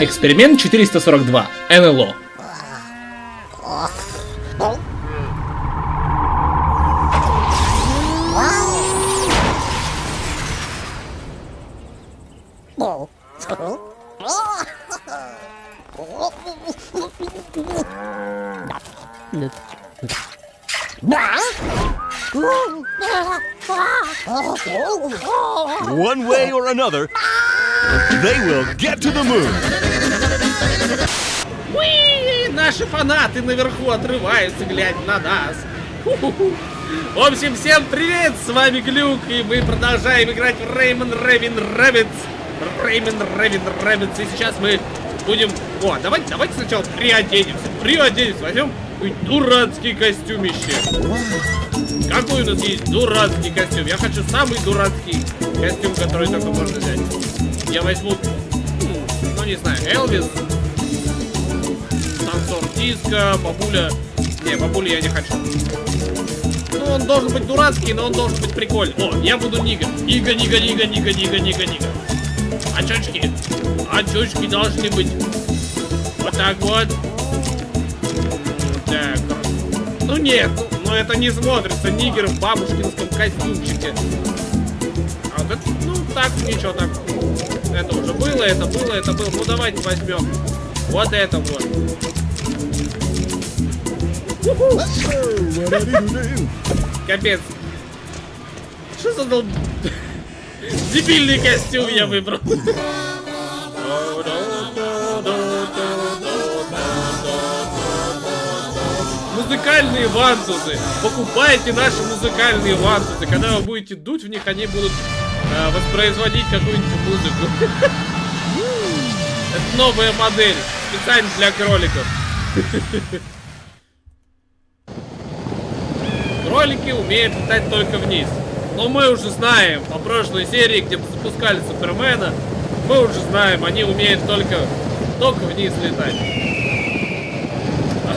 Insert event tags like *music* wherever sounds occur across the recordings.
Эксперимент 442. НЛО. One way or another, they will get to the moon. Наши фанаты наверху отрываются, глядя на нас. В общем, всем привет! С вами Глюк, и мы продолжаем играть в Rayman Raving Rabbids. Rayman Raving Rabbids. И сейчас мы будем... О, давайте, давайте сначала приоденемся. Приоденемся. Возьмем дурацкий костюмище. Какой у нас есть дурацкий костюм? Я хочу самый дурацкий костюм, который только можно взять. Я возьму, ну не знаю, Элвис, танцор диска, бабуля. Не, бабуля я не хочу. Ну, он должен быть дурацкий, но он должен быть прикольный. О, я буду Нига. Нига, Нига, Нига, Нига, Нига, Нига, Нига. Очочки. Очочки должны быть. Вот так вот. Так. Ну нет, ну, ну это не смотрится. Нигер в бабушкинском костюмчике. А вот это, ну так, ничего так. Это уже было, это было, это было. Ну давайте возьмем. Вот это вот. Капец. Что за дол... Дебильный костюм я выбрал. Музыкальные вантузы. Покупайте наши музыкальные вантузы. Когда вы будете дуть в них, они будут э, воспроизводить какую-нибудь музыку. *laughs* Это новая модель. Специально для кроликов. *laughs* Кролики умеют летать только вниз. Но мы уже знаем по прошлой серии, где запускали Супермена, мы уже знаем, они умеют только, только вниз летать. *coughs*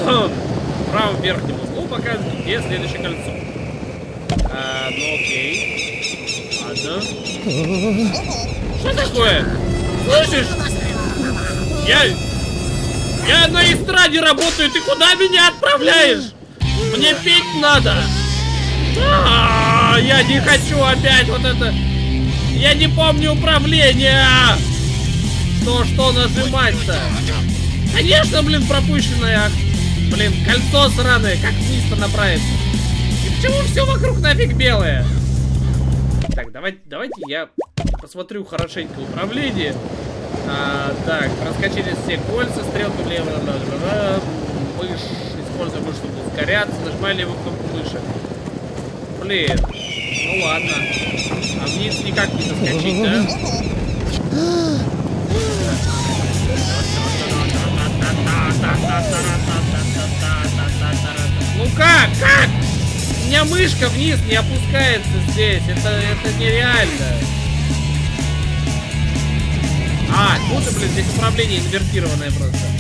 В правом верхнем углу показывает, где следующее кольцо. А, ну окей. Ладно. Что такое? Слышишь? Я... Я на эстраде работаю, ты куда меня отправляешь? Мне петь надо. А, я не хочу опять вот это. Я не помню управление. Что, что нажимать-то? Конечно, блин, пропущенное. Блин, кольцо сраное. Как вниз-то направиться? И почему все вокруг нафиг белое? Так, давайте, давайте я посмотрю хорошенько управление. А, так, проскочили все кольца, стрелка влево, мышь, используя мышь, чтобы ускоряться, нажимай левую кнопку мыши. Блин, ну ладно. А вниз никак не заскочить, да? Ну как? Как? У меня мышка вниз не опускается здесь. Это, это нереально. А, круто, блин, здесь управление инвертированное просто.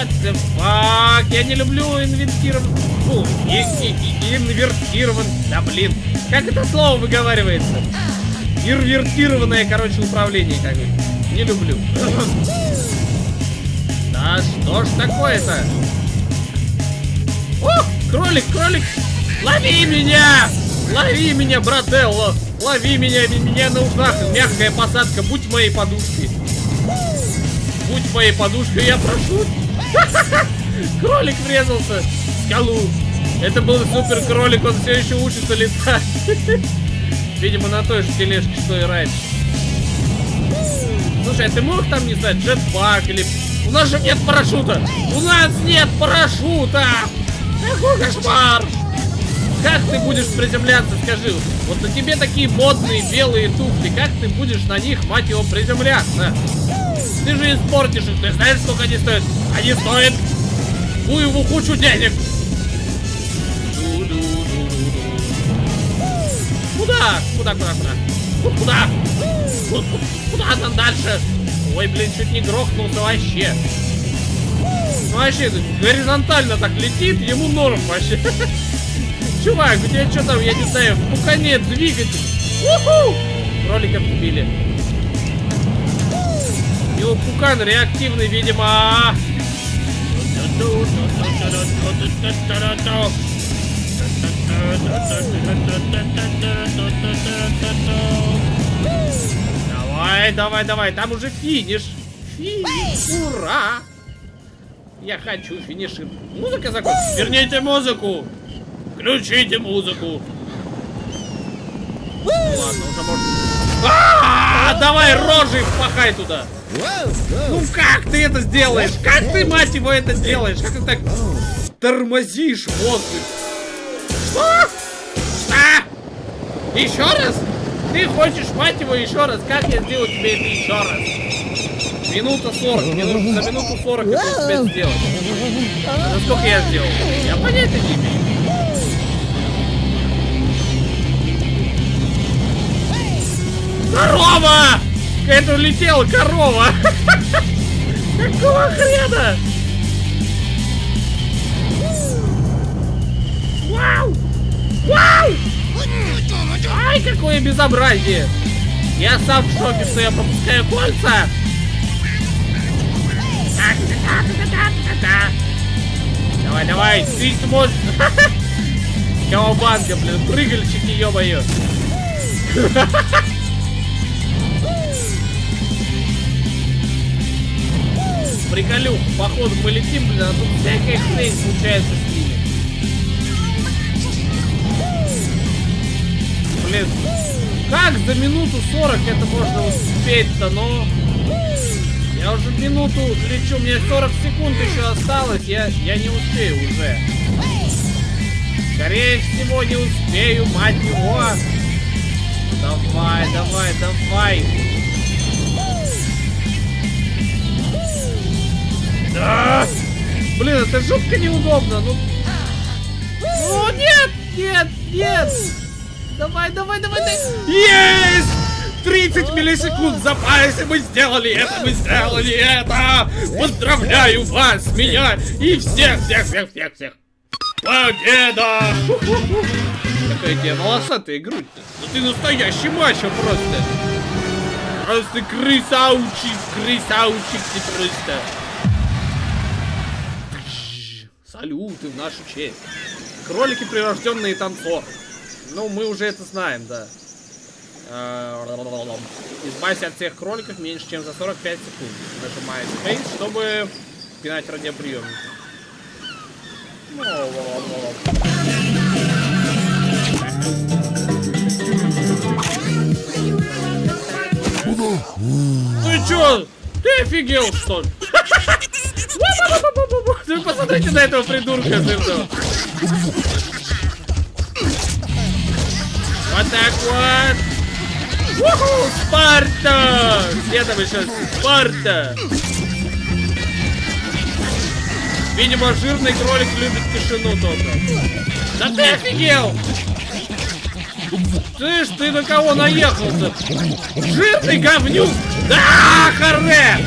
What the fuck? Я не люблю инвертирован... Фу, и, и, инвертирован... Да блин, как это слово выговаривается? Инвертированное, короче, управление как бы. Не люблю. *laughs* Да что ж такое-то? О, кролик, кролик! Лови меня! Лови меня, брателло! Лови меня, меня нужна мягкая посадка, будь моей подушкой. Будь моей подушкой, я прошу. *laughs* Кролик врезался в скалу. Это был супер кролик, он все еще учится летать. *laughs* Видимо, на той же тележке, что и раньше. Слушай, а ты мог там, не знаю, джетпак или... У нас же нет парашюта! У нас нет парашюта! Какой кошмар! Как ты будешь приземляться, скажи? Вот на тебе такие модные белые туфли, как ты будешь на них, мать его, приземляться? Ты же испортишь их, ты знаешь, сколько они стоят? Они стоят хуеву кучу денег! Куда? Куда, куда, куда? Куда? Куда там дальше? Ой, блин, чуть не грохнулся вообще. Ну вообще, горизонтально так летит, ему норм вообще. *laughs* Чувак, у тебя что там, я не знаю, в пукане двигатель. Уху! Кроликов убили. У него пукан реактивный, видимо. Давай, давай, давай, там уже финиш. Финиш, ура! Я хочу финишировать. Музыка закончилась. Верните музыку. Включите музыку. Ладно, уже можно. А, давай рожи пахай туда. Ну как ты это сделаешь? Как ты, мать его, это делаешь? Как ты так тормозишь воздух? Что? Что? Еще раз? Ты хочешь, мать его, еще раз? Как я сделаю тебе это еще раз? Минута 40. Мне нужно за минуту 40 это успеть сделать. За сколько я сделал? Я понятия не имею. Корова! Это улетела корова! Какого хрена? Вау! Вау! Ай, какое безобразие! Я сам в шоке, что я пропускаю кольца! Давай, давай, ты сможешь... Кавабанга, блин, прыгальщики, ё-моё! Приколюх, походу мы летим, блин, а тут всякая хрень случается с ними. Блин, как за минуту 40 это можно успеть-то, но... Я уже минуту лечу, мне 40 секунд еще осталось, я, я не успею уже. Скорее всего, не успею, мать его. Давай, давай, давай. Да! Блин, это жутко неудобно. Ну... О, нет! Нет! Нет! Давай, давай, давай, давай! Есть! 30 миллисекунд в запасе! Мы сделали это! Мы сделали это! Поздравляю вас, меня и всех, всех, всех, всех, всех! Победа! Какая тебе волосатая грудь -то. Ну ты настоящий мачо просто! Просто крысаучик, крысаучик ты просто! Салюты в нашу честь. Кролики прирожденные танцоры. Ну, мы уже это знаем, да. Избавься от всех кроликов меньше, чем за 45 секунд. Нажимай Space, чтобы пинать радиоприемник. Ты чё? Ты офигел, что ли? Вы посмотрите на этого придурка жирного. Вот так вот. Уху, Спарта! Где там еще Спарта? Видимо, жирный кролик любит тишину только. Да ты офигел! Слышь, ты на кого наехал-то? Жирный говнюк! Да, харе!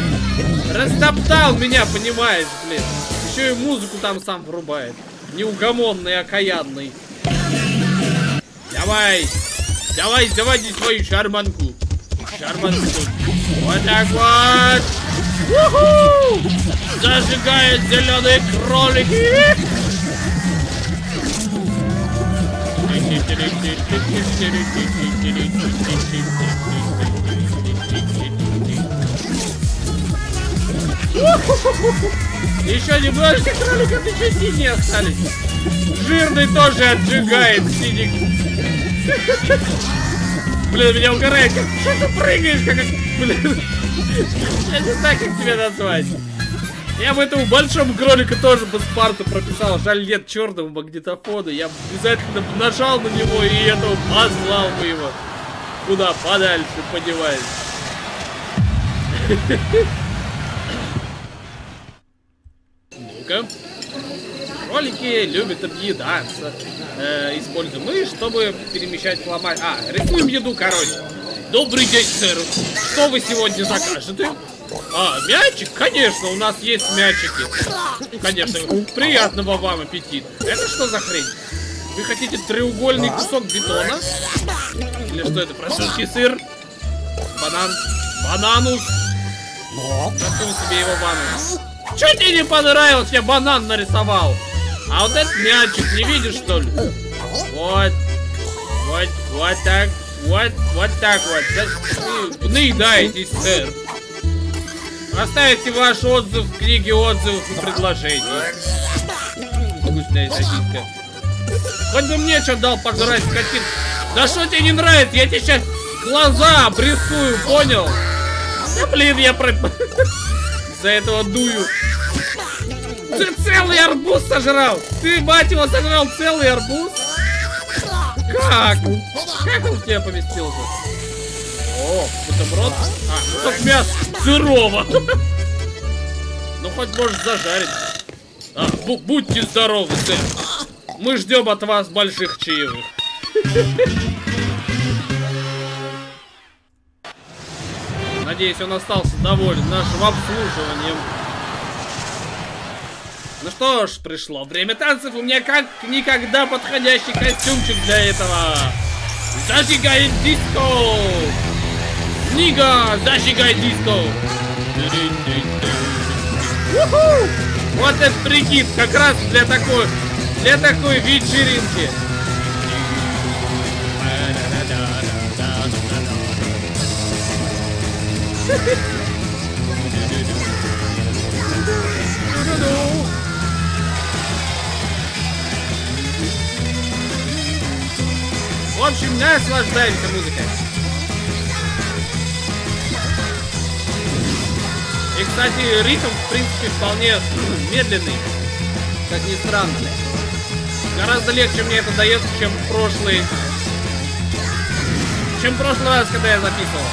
Растоптал меня, понимаешь, блин. Еще и музыку там сам врубает. Неугомонный, окаянный. Давай! Давай, заводи свою шарманку. Шарманку. Вот так вот. Уху! Зажигают зеленые кролики. Еще немножко кроликов еще синие остались. Жирный тоже отжигает синий. Блин, меня угорает. Как... Что ты прыгаешь? Как... Блин. Я не знаю, как тебя назвать. Я бы этому большому кролику тоже бы Спарту прописал. Жаль, нет черного магнитофона. Я обязательно бы нажал на него и этого послал бы его. Куда подальше, понимаешь. Ну-ка. Кролики любят объедаться. Э, используем мы, чтобы перемещать, ломать. А, рисуем еду, короче. Добрый день, сэр. Что вы сегодня закажете? А, мячик? Конечно, у нас есть мячики. Конечно. Приятного вам аппетита. Это что за хрень? Вы хотите треугольный кусок бетона? Или что это, французский сыр? Банан? Бананус? Засунь себе его ванну. Че тебе не понравилось? Я банан нарисовал. А вот этот мячик не видишь, что ли? Вот. Вот, вот так. Вот, вот так вот. Наедаетесь, сэр. Оставите ваш отзыв в книге отзывов и предложений. Вкусная сосиска. Хоть бы мне что дал пожрать скотин. Да что тебе не нравится? Я тебе сейчас глаза обрисую, понял? Да блин, я про... *laughs* За этого дую. Ты целый арбуз сожрал! Ты, мать его, сожрал целый арбуз? Как? Как он в тебя поместился? О, бутерброд? А, ну как мясо сырого. Ну хоть можешь зажарить. А, бу будьте здоровы, сэр. Мы ждем от вас больших чаевых. Надеюсь, он остался доволен нашим обслуживанием. Ну что ж, пришло время танцев. У меня как никогда подходящий костюмчик для этого. Зажигай диско! Нига, зажигай диско! Вот этот прикид, как раз для такой, для такой вечеринки. В общем, наслаждаемся музыкой. Кстати, ритм, в принципе, вполне медленный. Как ни странно. Гораздо легче мне это дается, чем прошлый... Чем прошлый раз, когда я записывал.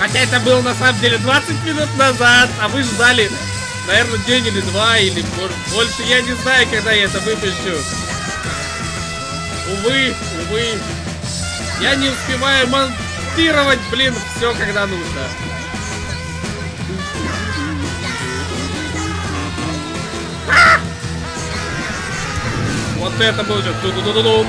Хотя это было на самом деле 20 минут назад, а вы ждали, наверное, день или два, или может, больше. Я не знаю, когда я это выпущу. Увы, увы. Я не успеваю монтировать, блин, все, когда нужно. Вот это. Ду-ду-ду-ду-дум.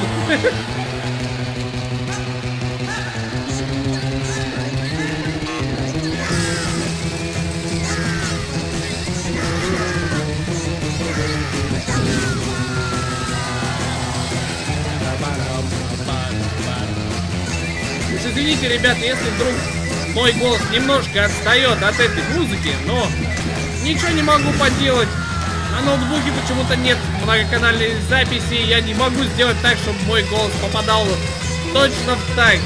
Уж извините, ребята, если вдруг мой голос немножко отстает от этой музыки, но ничего не могу поделать. На ноутбуке почему-то нет многоканальной записи, я не могу сделать так, чтобы мой голос попадал точно в так.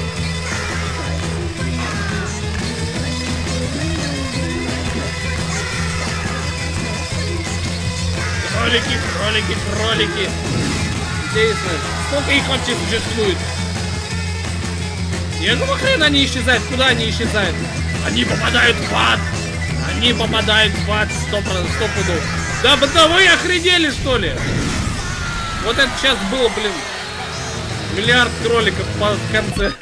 Кролики, кролики, кролики. Интересно, сколько их вообще существует? И какого хрена они исчезают? Куда они исчезают? Они попадают в ад! Они попадают в ад сто сто пудов. Да, да вы охренели, что ли? Вот это сейчас было, блин, миллиард кроликов по- конце.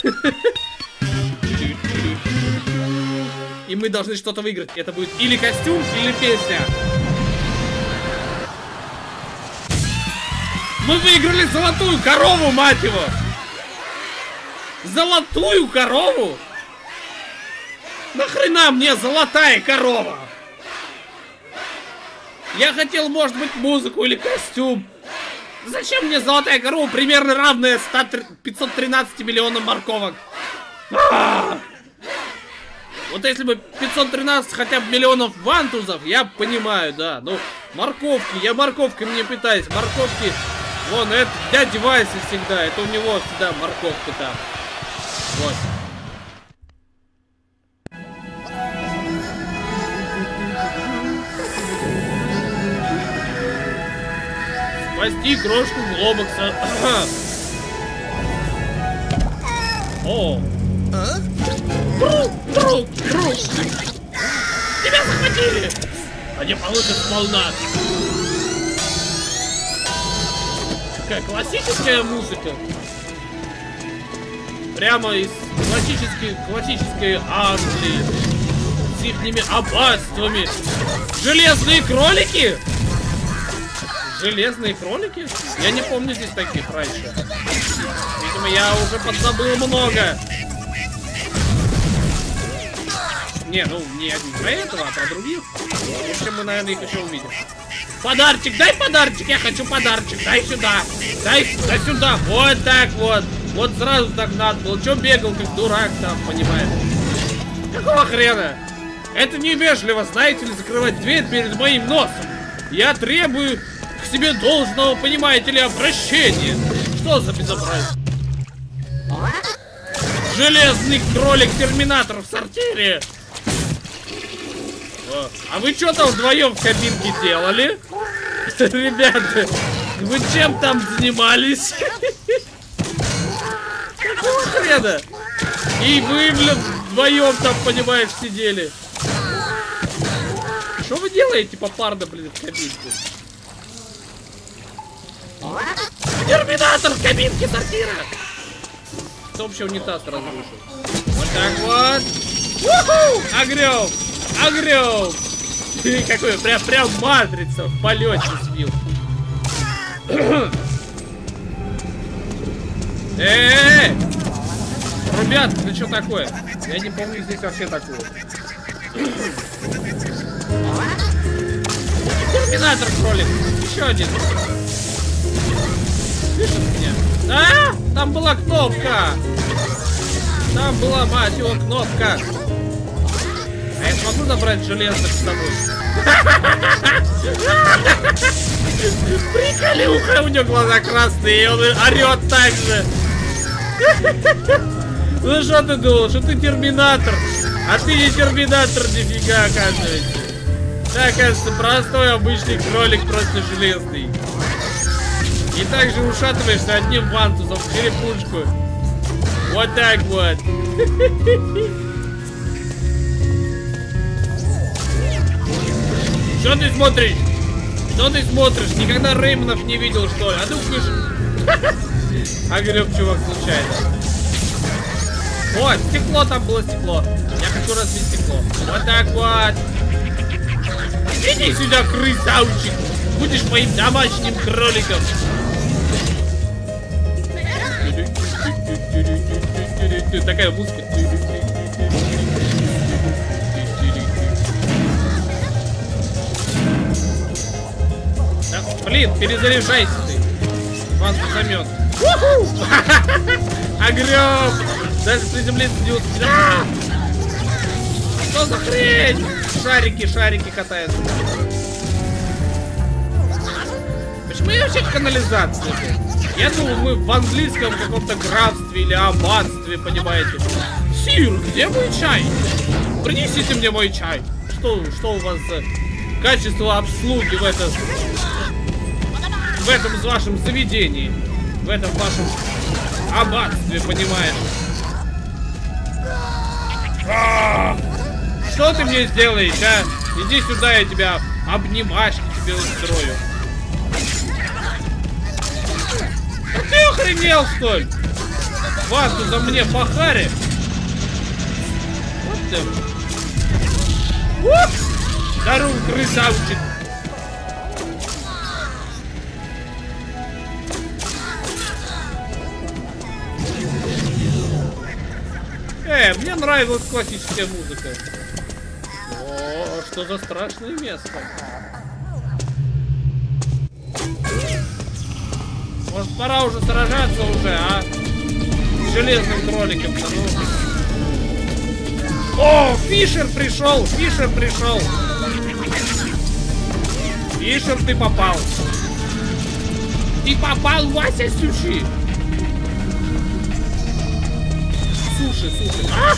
И мы должны что-то выиграть. Это будет или костюм, или песня. Мы выиграли золотую корову, мать его! Золотую корову? Нахрена мне золотая корова? Я хотел, может быть, музыку или костюм. Зачем мне золотая корова, примерно равная 100 тр- 513 миллионам морковок? А! Вот если бы 513 хотя бы миллионов вантузов, я понимаю, да. Ну, морковки, я морковками не питаюсь. Морковки, вон, это дядя Вася всегда, это у него всегда морковка там. Вот. Спасти крошку Глобокса. О! Друг, друг, друг! Тебя захватили! Они получат сполна. Какая классическая музыка. Прямо из классической, классической Англии. С ихними аббатствами. Железные кролики? Железные кролики? Я не помню здесь таких раньше. Видимо, я уже подзабыл много. Не, ну не один про этого, а про других. В общем, мы, наверное, их еще увидим. Подарчик, дай подарчик, я хочу подарчик, дай сюда, дай, дай сюда, вот так вот, вот сразу так надо было, что бегал как дурак там, понимаешь? Какого хрена? Это невежливо, знаете ли, закрывать дверь перед моим носом. Я требую себе должного, понимаете ли, обращения. Что за безобразие? Железный кролик-терминатор в сортире. А вы что там вдвоем в кабинке делали? *laughs* Ребята, вы чем там занимались? *laughs* Какого хрена? И вы, блин, вдвоем там, понимаешь, сидели. Что вы делаете попарно, блин, в кабинке? Терминатор в кабинке сортира! Кто вообще унитаз разрушил? Вот так вот. Огреб! Огреб! Ты *laughs* какой, прям, прям матрица в полете сбил. *coughs* Эй! Ребят, это что такое? Я не помню здесь вообще такого. *coughs* Терминатор кролик. Еще один. Слышишь меня? А? Там была кнопка. Там была, мать его, кнопка. А я смогу забрать железных с собой? *laughs* Приколюха, у него глаза красные, и он орет так же. Ну что ты думал, что ты терминатор? А ты не терминатор нифига, оказывается. Ты, оказывается, простой обычный кролик, просто железный. И также ушатываешься одним вантусом в черепушку. Вот так вот. Что ты смотришь? Что ты смотришь? Никогда Реймонов не видел, что ли? А ты уходишь. *laughs* А греб, чувак, случайно. О, стекло там было стекло. Я хочу разбить стекло. Вот так вот. Иди сюда, крысаучик. Будешь моим домашним кроликом. Такая музыка. Да, блин, перезаряжайся ты. Ван замет. *laughs* Огреб! Даже приземлиться не успел. Что за хрень? Шарики, шарики катаются. Почему я вообще в канализации? Я думал, мы в английском каком-то графстве или аббатстве, понимаете? Сир, где мой чай? Принесите мне мой чай. Что, что у вас за качество обслуги в этом, в этом вашем заведении? В этом вашем аббатстве, понимаешь? А! Что ты мне сделаешь, а? Иди сюда, я тебя обнимашки тебе устрою. Ты охренел, что ли? Вас за мне пахари. Вот ты. Ух! Здорово, крысавчик. Э, мне нравилась классическая музыка. О, что за страшное место. Может, пора уже сражаться уже, а? С железным кроликом-то, ну. О, Фишер пришел! Фишер пришел! Фишер, ты попал! Ты попал, Вася, суши! Суши, суши. А!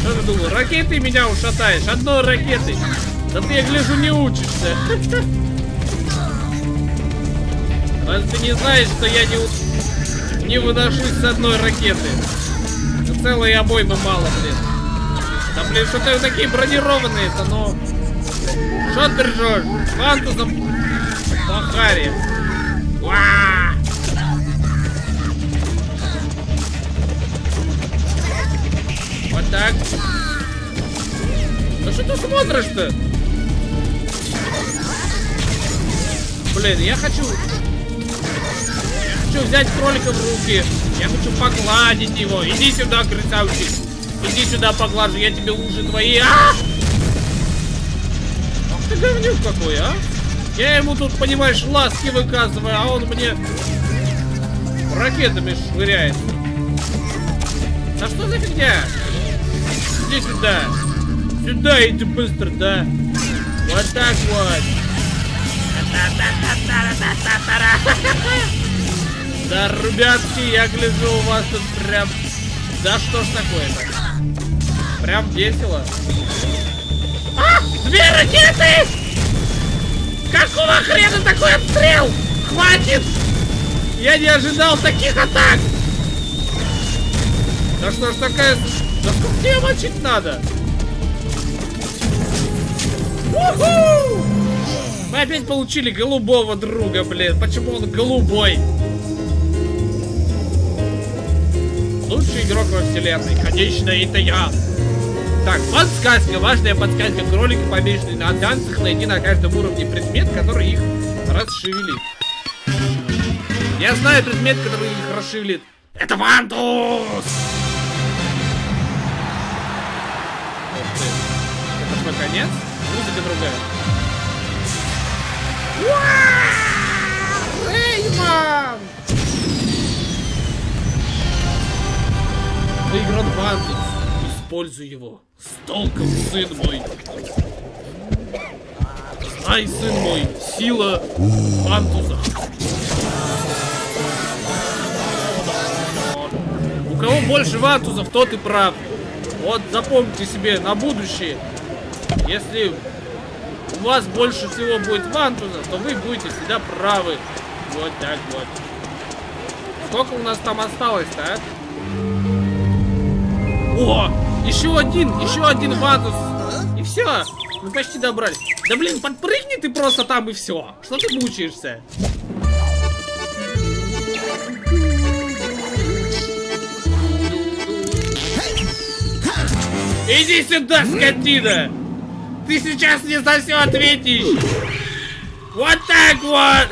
Что ты думал, ракетой меня ушатаешь? Одной ракетой. Да ты, я гляжу, не учишься. *laughs* Разве ты не знаешь, что я не, не выношусь с одной ракеты? Да Целой обоймы мало, блин. Да блин, что ты такие бронированные-то, ну... Что ты ржешь? Фантузом Бахари. Уа! Вот так. Да что ты смотришь-то? Блин, я хочу... Хочу взять кролика в руки. Я хочу погладить его. Иди сюда, красавчик. Иди сюда поглажу, я тебе уши твои. А! Ах ты говнюк какой, а? Я ему тут, понимаешь, ласки выказываю, а он мне ракетами швыряет. Да что за фигня? Иди сюда. Сюда иди быстро, да. Вот так вот. Да, ребятки, я гляжу, у вас тут прям... Да что ж такое-то? Прям весело. А! Две ракеты! Какого хрена такой обстрел? Хватит! Я не ожидал таких атак! Да что ж такая... Да сколько тебе мочить надо? Уху! Мы опять получили голубого друга, блин. Почему он голубой? Лучший игрок во вселенной. Конечно, это я. Так, подсказка. Важная подсказка. Кролики, помешанные на танцах, найди на каждом уровне предмет, который их расшевелит. Я знаю предмет, который их расшевелит. Это ты. Это твой конец? Музыка другая. Рейман! Выигран Вантус. Используй его. С толком, сын мой. Знай, сын мой, сила Вантуза. У кого больше вантузов, тот и прав. Вот запомните себе на будущее. Если у вас больше всего будет вантузов, то вы будете всегда правы. Вот так вот. Сколько у нас там осталось-то, а? О! Еще один, еще один вантус. И все. Мы почти добрались. Да блин, подпрыгни ты просто там и все. Что ты мучаешься? Иди сюда, скотина! Ты сейчас мне за все ответишь! Вот так вот!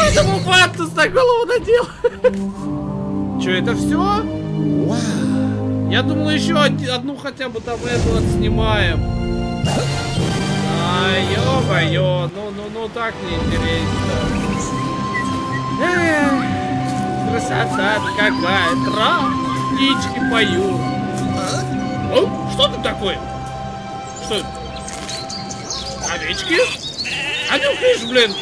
*laughs* Этому фантус на голову надел! Че, это все? Я думал, еще одну хотя бы там эту отснимаем. А, ё-моё, ну, ну, ну, так неинтересно. Эх, красота какая, трав, птички поют. О, что тут такое? Что это? Овечки? А нюхаешь, блин?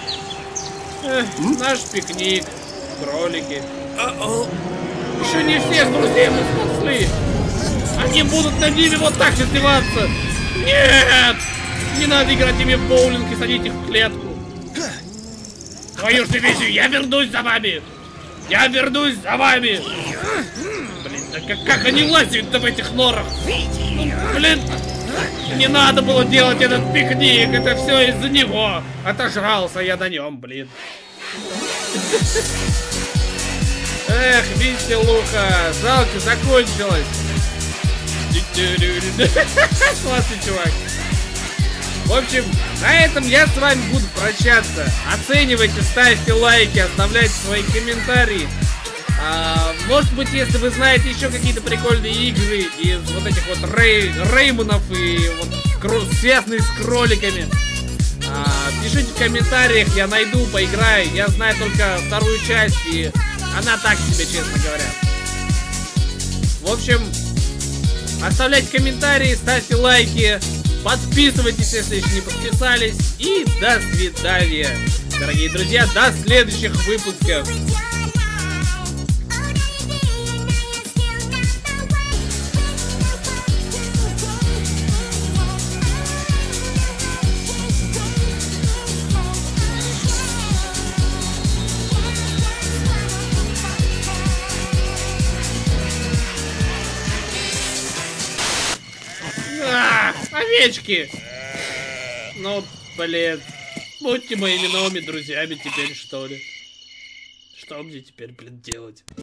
Эх, наш пикник, кролики. Еще не всех друзей мы спасли. Они будут над ними вот так издеваться. Нет! Не надо играть ими в боулинг и садить их в клетку. Твою ж дивизию, я вернусь за вами! Я вернусь за вами! Блин, да как, как они лазят-то в этих норах? Ну, блин, не надо было делать этот пикник, это все из-за него. Отожрался я на нем, блин. Эх, веселуха, жалко, закончилась. *laughs* Классный чувак. В общем, на этом я с вами буду прощаться. Оценивайте, ставьте лайки, оставляйте свои комментарии. А, может быть, если вы знаете еще какие-то прикольные игры из вот этих вот Рей, Реймонов и вот кру, связанные с кроликами, а, пишите в комментариях, я найду, поиграю. Я знаю только вторую часть, и она так себе, честно говоря. В общем, оставляйте комментарии, ставьте лайки. Подписывайтесь, если еще не подписались. И до свидания, дорогие друзья. До следующих выпусков. Овечки! Ну, блин. Будьте моими новыми друзьями теперь, что ли. Что мне теперь, блин, делать?